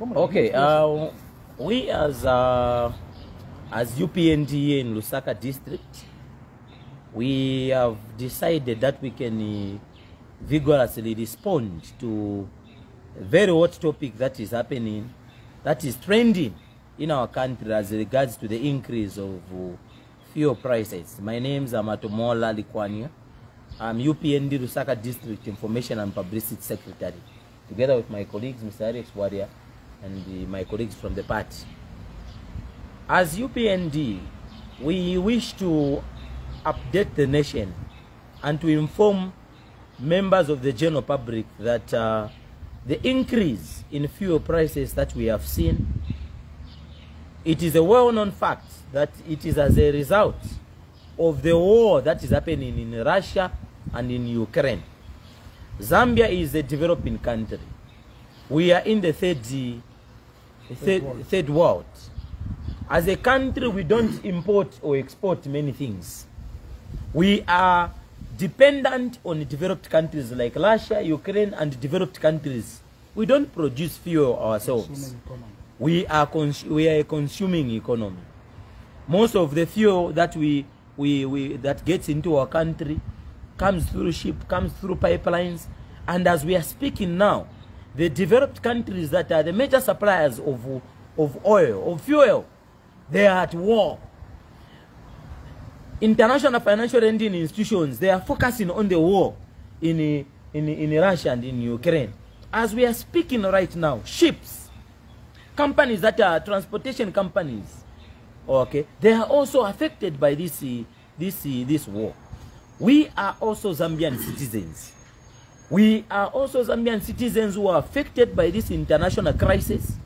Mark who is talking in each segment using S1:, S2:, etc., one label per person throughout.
S1: Okay, uh, we as uh, as UPND in Lusaka district, we have decided that we can uh, vigorously respond to a very hot topic that is happening, that is trending in our country as regards to the increase of uh, fuel prices. My name is Amatomola Likwanya. I'm UPND Lusaka District Information and Publicity Secretary, together with my colleagues, Mr. Alex Waria, and uh, my colleagues from the party. As UPND, we wish to update the nation and to inform members of the general public that uh, the increase in fuel prices that we have seen, it is a well-known fact that it is as a result of the war that is happening in Russia and in Ukraine. Zambia is a developing country. We are in the third, third,
S2: world.
S1: third world. As a country, we don't import or export many things. We are dependent on developed countries like Russia, Ukraine, and developed countries. We don't produce fuel ourselves. We are, cons- we are a consuming economy. Most of the fuel that we, we, we that gets into our country comes through ship, comes through pipelines, and as we are speaking now, the developed countries that are the major suppliers of, of oil, of fuel, they are at war. International financial lending institutions, they are focusing on the war in, in, in Russia and in Ukraine. As we are speaking right now, ships, companies that are transportation companies, okay, they are also affected by this, this, this war. We are also Zambian citizens. We are also Zambian citizens who are affected by this international crisis.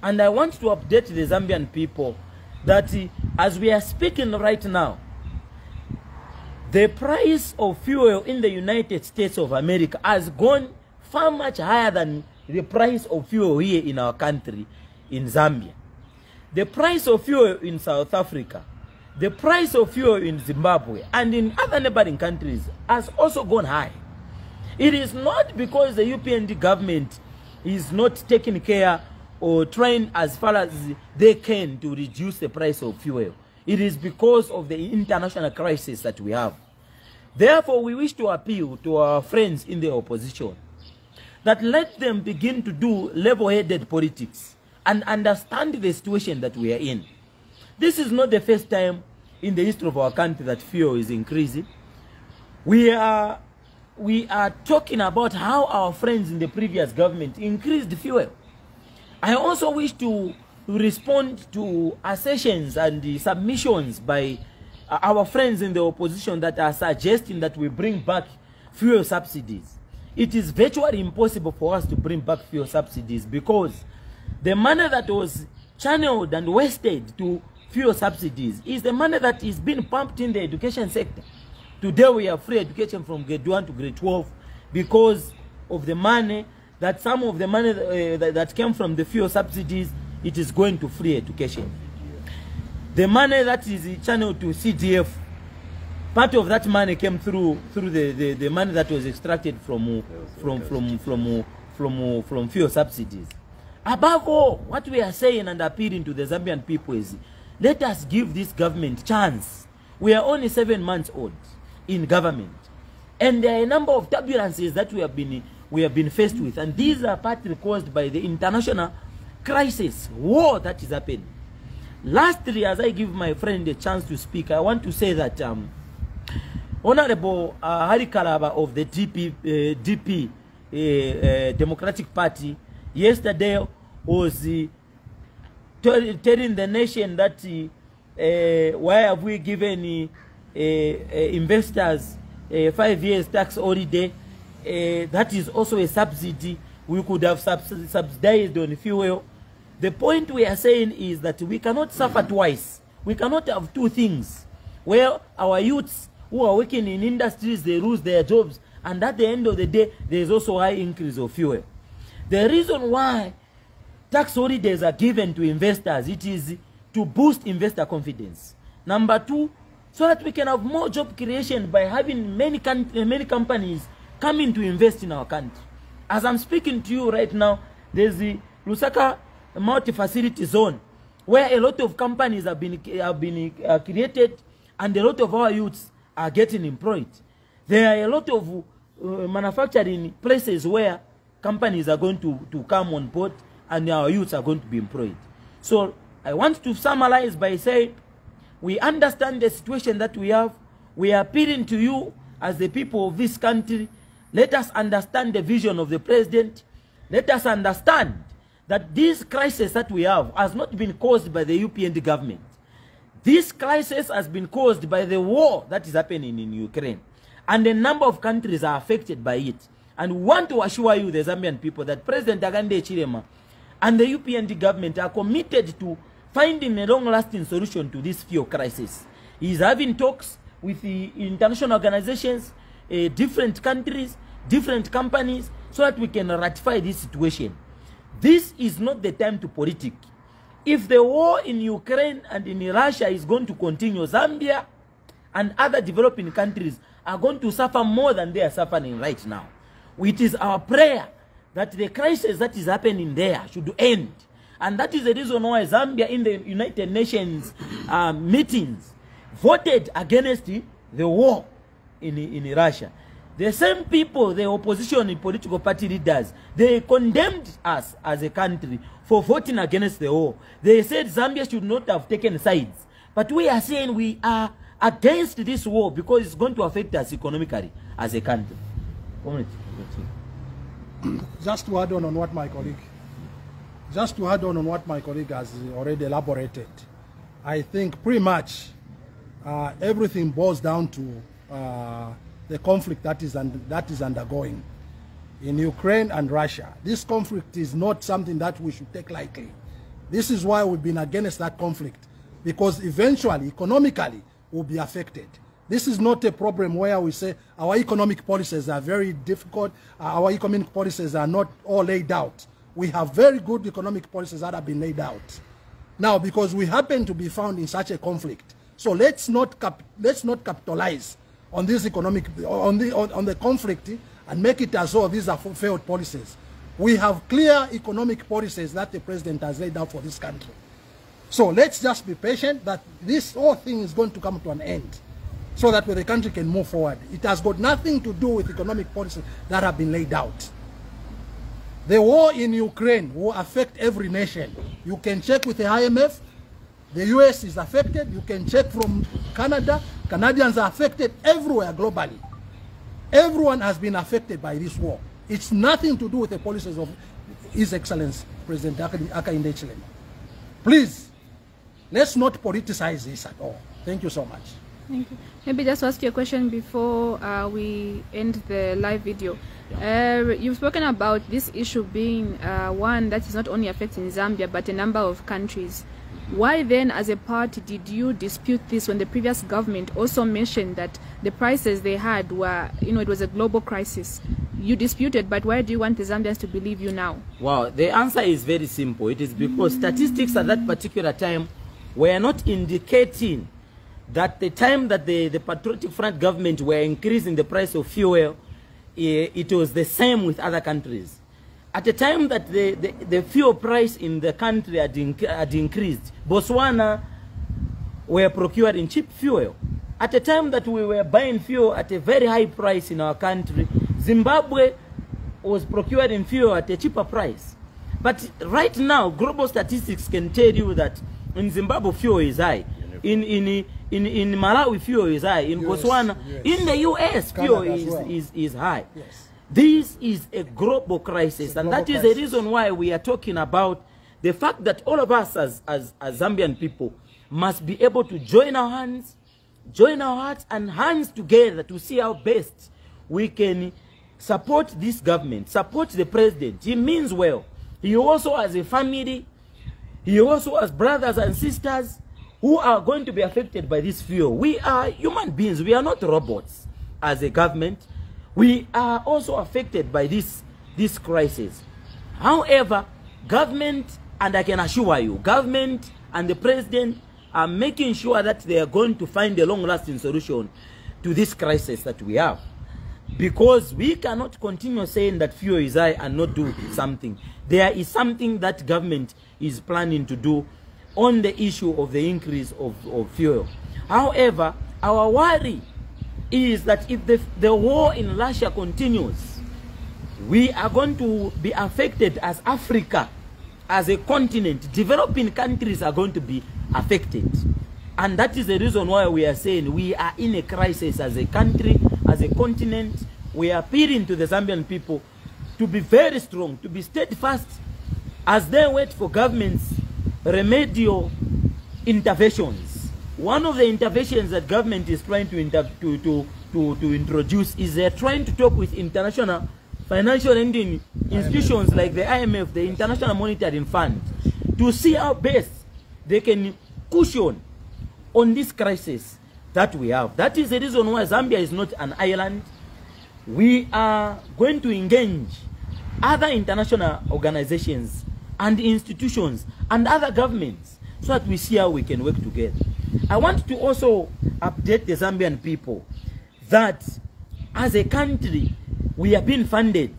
S1: And I want to update the Zambian people that uh, as we are speaking right now, the price of fuel in the United States of America has gone far much higher than the price of fuel here in our country, in Zambia. The price of fuel in South Africa, the price of fuel in Zimbabwe, and in other neighboring countries has also gone high. It is not because the UPND government is not taking care or trying as far as they can to reduce the price of fuel. It is because of the international crisis that we have. Therefore, we wish to appeal to our friends in the opposition that let them begin to do level-headed politics and understand the situation that we are in. This is not the first time in the history of our country that fuel is increasing. We are, we are talking about how our friends in the previous government increased fuel. I also wish to respond to assertions and the submissions by uh, our friends in the opposition that are suggesting that we bring back fuel subsidies. It is virtually impossible for us to bring back fuel subsidies because the money that was channeled and wasted to fuel subsidies is the money that is being pumped in the education sector. Today we have free education from grade 1 to grade 12 because of the money that some of the money uh, that, that came from the fuel subsidies, it is going to free education. The money that is channeled to CDF, part of that money came through through the, the, the money that was extracted from from from from from from fuel subsidies. Above all, what we are saying and appealing to the Zambian people is, let us give this government chance. We are only seven months old in government, and there are a number of turbulences that we have been we have been faced with, and these are partly caused by the international crisis, war that is happening. Lastly, as I give my friend a chance to speak, I want to say that um, Honorable uh, Harry Kalaba of the DP, uh, DP uh, uh, Democratic Party yesterday was uh, telling the nation that uh, why have we given investors five years tax holiday? That is also a subsidy. We could have subs- subsidized on fuel. The point we are saying is that we cannot suffer twice. We cannot have two things where our youths who are working in industries they lose their jobs and at the end of the day there is also high increase of fuel the reason why tax holidays are given to investors it is to boost investor confidence number two so that we can have more job creation by having many, uh, many companies coming to invest in our country as i'm speaking to you right now there's the lusaka multi-facility zone where a lot of companies have been, have been uh, created and a lot of our youths are getting employed. There are a lot of uh, manufacturing places where companies are going to, to come on board and our youths are going to be employed. So I want to summarize by saying we understand the situation that we have. We are appealing to you as the people of this country. Let us understand the vision of the president. Let us understand that this crisis that we have has not been caused by the UPND government. This crisis has been caused by the war that is happening in Ukraine. And a number of countries are affected by it. And we want to assure you, the Zambian people, that President Hakainde Hichilema and the UPND government are committed to finding a long-lasting solution to this fuel crisis. Is having talks with the international organizations, uh, different countries, different companies, so that we can ratify this situation. This is not the time to politic. If the war in Ukraine and in Russia is going to continue, Zambia and other developing countries are going to suffer more than they are suffering right now. It is our prayer that the crisis that is happening there should end. And that is the reason why Zambia in the United Nations uh, meetings voted against the, war in, in Russia. The same people, the opposition political party leaders, they condemned us as a country for voting against the war. They said Zambia should not have taken sides. But we are saying we are against this war because it's going to affect us economically as a country.
S2: Just to add on on what my colleague, just to add on on what my colleague has already elaborated, I think pretty much uh, everything boils down to uh, the conflict that is, that is undergoing in Ukraine and Russia. This conflict is not something that we should take lightly. This is why we've been against that conflict, because eventually, economically, we'll be affected. This is not a problem where we say our economic policies are very difficult, our economic policies are not all laid out. We have very good economic policies that have been laid out. Now, because we happen to be found in such a conflict, so let's not, cap let's not capitalize on this economic, on the, on, on the conflict and make it as though these are failed policies. We have clear economic policies that the president has laid out for this country. So let's just be patient that this whole thing is going to come to an end so that the country can move forward. It has got nothing to do with economic policies that have been laid out. The war in Ukraine will affect every nation. You can check with the IMF. The US is affected. You can check from Canada. Canadians are affected everywhere globally. Everyone has been affected by this war. It's nothing to do with the policies of His Excellency President Hakainde Hichilema. Please, let's not politicize this at all. Thank you so much.
S3: Thank you. Maybe just ask you a question before uh, we end the live video. Uh, you've spoken about this issue being uh, one that is not only affecting Zambia but a number of countries. Why then, as a party, did you dispute this when the previous government also mentioned that the prices they had were, you know, it was a global crisis? You disputed, but why do you want the Zambians to believe you now?
S1: Well, the answer is very simple. It is because statistics at that particular time were not indicating that the time that the, the Patriotic Front government were increasing the price of fuel, Eh, it was the same with other countries. At the time that the, the, the fuel price in the country had, inc had increased, Botswana were procuring cheap fuel. At the time that we were buying fuel at a very high price in our country, Zimbabwe was procuring fuel at a cheaper price. But right now, global statistics can tell you that in Zimbabwe, fuel is high. In, in, in, in Malawi, fuel is high. In US, Botswana, yes. in the US, fuel is, well. is, is high. Yes. This is a global crisis, a and global that is crisis. the reason why we are talking about the fact that all of us as, as, as Zambian people must be able to join our hands, join our hearts and hands together to see how best we can support this government, support the president. He means well. He also has a family. He also has brothers and sisters who are going to be affected by this fuel. We are human beings. We are not robots as a government. We are also affected by this, this crisis. However, government, and I can assure you, government and the president are making sure that they are going to find a long-lasting solution to this crisis that we have. because we cannot continue saying that fuel is high and not do something. There is something that government is planning to do on the issue of the increase of, of fuel. However, our worry is that if the, the war in Russia continues, we are going to be affected as Africa, as a continent. Developing countries are going to be affected. And that is the reason why we are saying we are in a crisis as a country, as a continent. We are appealing to the Zambian people to be very strong, to be steadfast as they wait for government's remedial interventions. One of the interventions that government is trying to, to, to, to, to introduce is they're trying to talk with international financial lending institutions like the IMF, the International Monetary Fund, to see how best they can cushion on this crisis that we have. That is the reason why Zambia is not an island. We are going to engage other international organizations and institutions and other governments so that we see how we can work together. I want to also update the Zambian people that as a country, we are being funded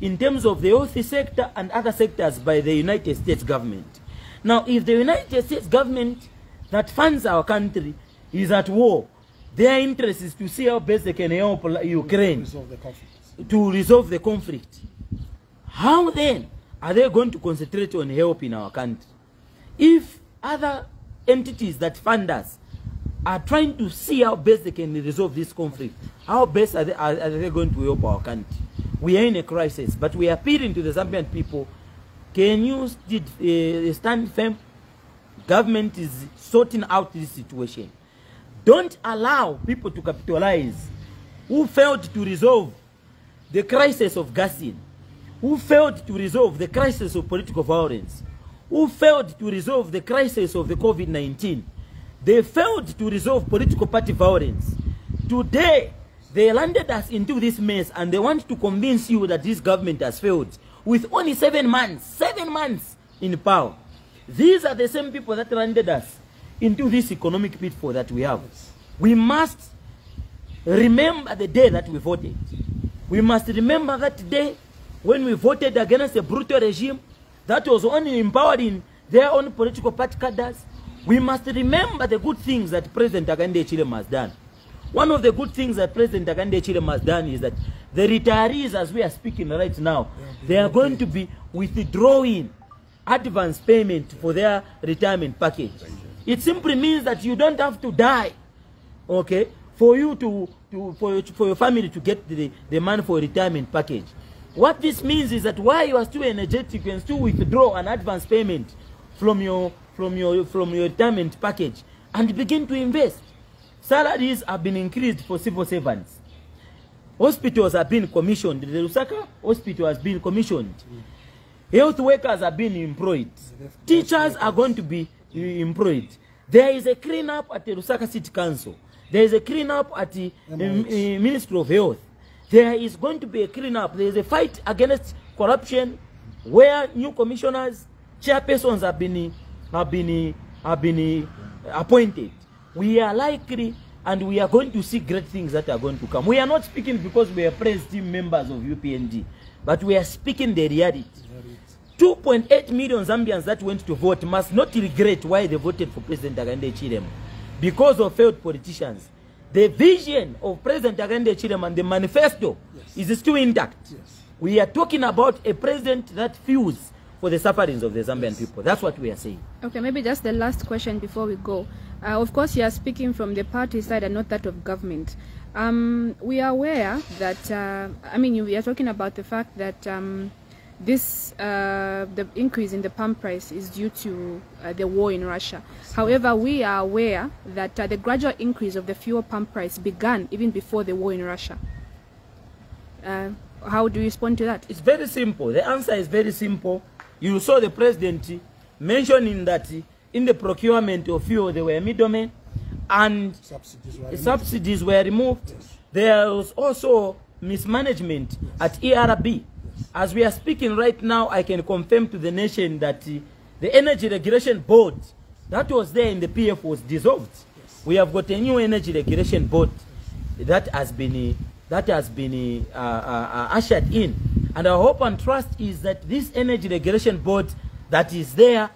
S1: in terms of the health sector and other sectors by the United States government. Now, if the United States government that funds our country is at war, their interest is to see how best they can help Ukraine
S2: Resolve the conflict.
S1: to resolve the conflict. How then are they going to concentrate on helping our country? If other entities that fund us are trying to see how best they can resolve this conflict, how best are they, are, are they going to help our country? We are in a crisis, but we are appealing to the Zambian people. Can you uh, stand firm? Government is sorting out this situation. Don't allow people to capitalize who failed to resolve the crisis of gassing, who failed to resolve the crisis of political violence, who failed to resolve the crisis of the COVID 19. They failed to resolve political party violence. Today, they landed us into this mess and they want to convince you that this government has failed with only seven months, seven months in power. These are the same people that landed us into this economic pitfall that we have. We must remember the day that we voted. We must remember that day when we voted against a brutal regime that was only empowering their own political party cadres. We must remember the good things that President Hakainde Hichilema has done. One of the good things that President Hakainde Hichilema has done is that the retirees, as we are speaking right now, they are going to be withdrawing advance payment for their retirement package. It simply means that you don't have to die okay for you to, to for, your, for your family to get the, the money for retirement package what this means is that while you are still energetic you can still withdraw an advance payment from your from your from your retirement package and begin to invest. Salaries have been increased for civil servants. Hospitals have been commissioned. The lusaka hospital has been commissioned. Health workers have been employed. Teachers are going to be employed. There is a clean up at the lusaka city council. There is a clean up at the um, uh, ministry of health there is going to be a clean up. There is a fight against corruption where new commissioners chairpersons have been have been have been uh, appointed. We are likely and we are going to see great things that are going to come. We are not speaking because we are praise team members of upnd but we are speaking the reality. 2.8 million Zambians that went to vote must not regret why they voted for President Hakainde Hichilema because of failed politicians. The vision of President Hakainde Hichilema and the manifesto is still intact. We are talking about a president that feels for the sufferings of the Zambian people. That's what we are saying.
S3: Okay, maybe just the last question before we go. Uh, of course, you are speaking from the party side and not that of government. Um, we are aware that, uh, I mean, you, we are talking about the fact that um, this, uh, the increase in the pump price is due to uh, the war in Russia. However, we are aware that uh, the gradual increase of the fuel pump price began even before the war in Russia. Uh, how do you respond to that?
S1: It's very simple. The answer is very simple. You saw the president mentioning that in the procurement of fuel there were middlemen and
S2: Subsidies were removed.
S1: subsidies were removed. There was also mismanagement at ERB. As we are speaking right now, I can confirm to the nation that uh, the Energy Regulation Board that was there in the PF was dissolved. We have got a new Energy Regulation Board that has been uh, that has been uh, uh, uh, ushered in. And our hope and trust is that this energy regulation board that is there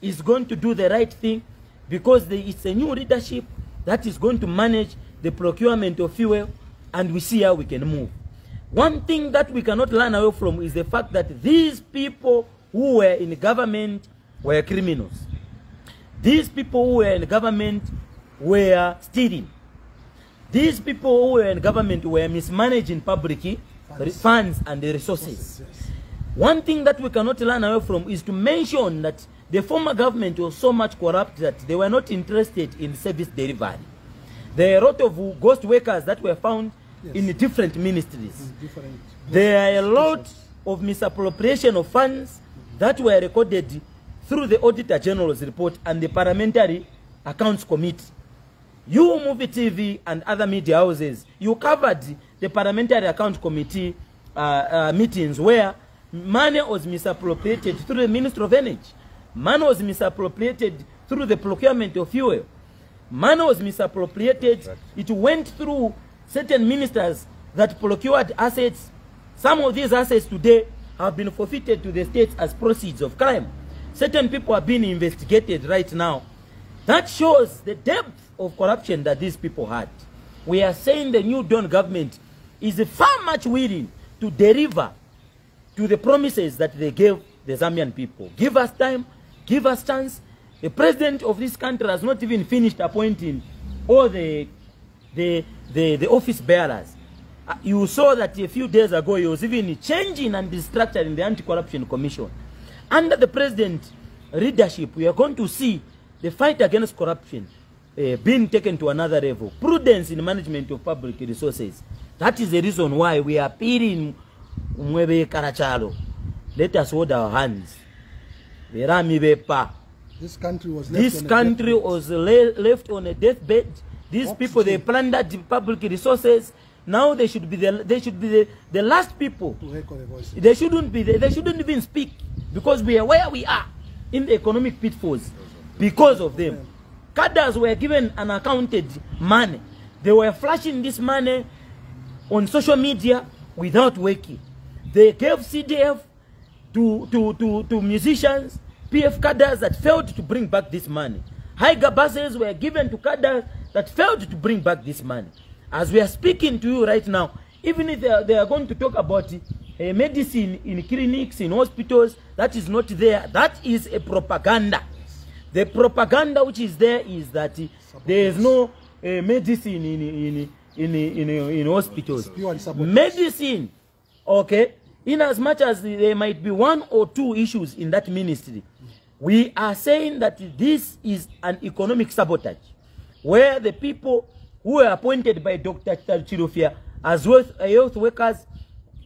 S1: is going to do the right thing because the, it's a new leadership that is going to manage the procurement of fuel and we see how we can move. One thing that we cannot learn away from is the fact that these people who were in government were criminals. These people who were in government were stealing. These people who were in government were mismanaging public funds, funds and the resources.
S2: Yes.
S1: One thing that we cannot learn away from is to mention that the former government was so much corrupt that they were not interested in service delivery. There are a lot of ghost workers that were found
S2: Yes.
S1: in different ministries.
S2: Different.
S1: There are a lot of misappropriation of funds that were recorded through the Auditor General's report and the Parliamentary Accounts Committee. You, Muvi TV, and other media houses, you covered the Parliamentary Account Committee uh, uh, meetings where money was misappropriated through the Ministry of Energy. Money was misappropriated through the procurement of fuel. Money was misappropriated. It went through certain ministers that procured assets. Some of these assets today have been forfeited to the states as proceeds of crime. Certain people are being investigated right now. That shows the depth of corruption that these people had. We are saying the new Dawn government is far much willing to deliver to the promises that they gave the Zambian people. Give us time, give us chance. The president of this country has not even finished appointing all the the the, the office bearers. Uh, you saw that a few days ago he was even changing and restructuring the anti-corruption commission. Under the president leadership, we are going to see the fight against corruption uh, being taken to another level. Prudence in management of public resources. That is the reason why we are appealing Mwebe Karachalo. Let us hold our hands.
S2: This country was left
S1: This
S2: on a
S1: country was le- left on a deathbed. These people they plundered the public resources. Now they should be the they should be the, the last people.
S2: the.
S1: They shouldn't be there. They shouldn't even speak because we are where we are in the economic pitfalls because of them. Cadres were given unaccounted money. They were flashing this money on social media without working. They gave CDF to, to, to, to musicians, PF cadres that failed to bring back this money. Higher buses were given to cadres that failed to bring back this money. As we are speaking to you right now, even if they are, they are going to talk about uh, medicine in clinics, in hospitals, that is not there. That is a propaganda. The propaganda which is there is that uh, there is no uh, medicine in, in, in, in, in, in hospitals. Medicine, okay, in as much as there might be one or two issues in that ministry, we are saying that this is an economic sabotage where the people who were appointed by Dr. Chilufya as health, uh, health workers,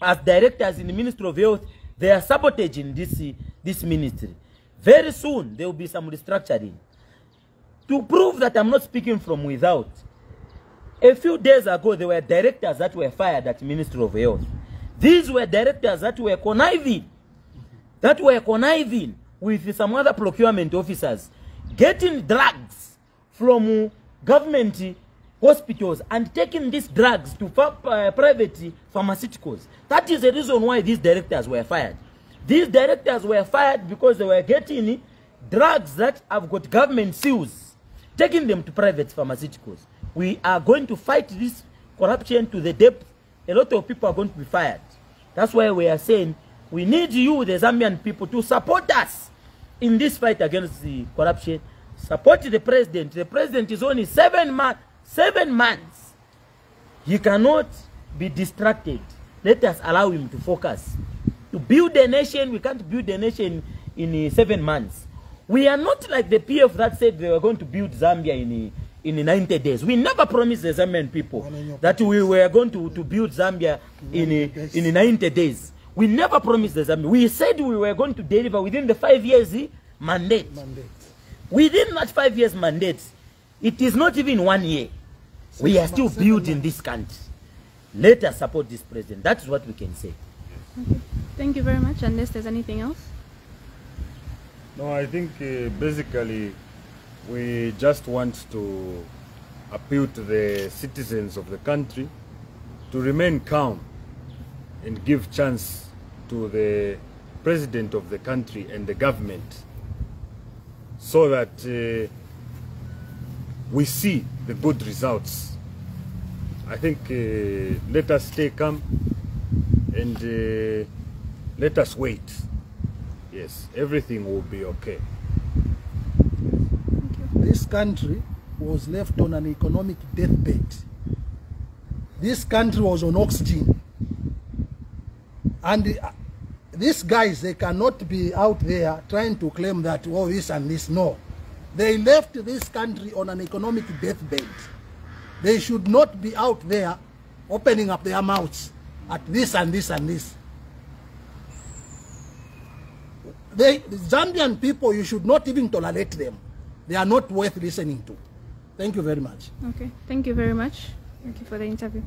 S1: as directors in the Ministry of Health, they are sabotaging this, uh, this ministry. Very soon, there will be some restructuring. To prove that I'm not speaking from without, a few days ago, there were directors that were fired at Ministry of Health. These were directors that were conniving, that were conniving with some other procurement officers, getting drugs from government hospitals and taking these drugs to uh, private pharmaceuticals. That is the reason why these directors were fired. These directors were fired because they were getting drugs that have got government seals, taking them to private pharmaceuticals. We are going to fight this corruption to the depth. A lot of people are going to be fired. That's why we are saying we need you, the Zambian people, to support us in this fight against the corruption. Support the president. The president is only seven months. Seven months. He cannot be distracted. Let us allow him to focus. To build a nation, we can't build a nation in uh, seven months. We are not like the PF that said they were going to build Zambia in, uh, in 90 days. We never promised the Zambian people that we were going to, to build Zambia in, uh, in 90 days. We never promised the Zambia. We said we were going to deliver within the five years uh, mandate.
S2: mandate.
S1: Within that five years mandate, it is not even one year. We are still building this country. Let us support this president. That is what we can say. Okay.
S3: Thank you very much. Unless there's anything else.
S4: No, I think uh, basically we just want to appeal to the citizens of the country to remain calm and give chance to the president of the country and the government so that uh, we see the good results. I think uh, let us stay calm and uh, let us wait. Yes, everything will be okay.
S2: This country was left on an economic deathbed. This country was on oxygen. And uh, these guys, they cannot be out there trying to claim that, oh, this and this. No. They left this country on an economic deathbed. They should not be out there opening up their mouths at this and this and this. They, the Zambian people, you should not even tolerate them. They are not worth listening to. Thank you very much.
S3: Okay. Thank you very much. Thank you for the interview.